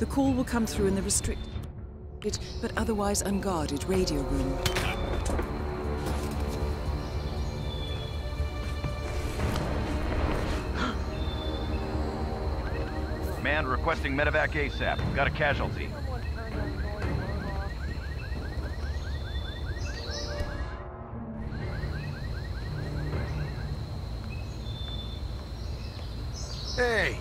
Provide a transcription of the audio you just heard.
The call will come through in the restricted, but otherwise unguarded radio room. Man requesting medevac ASAP. Got a casualty. Hey,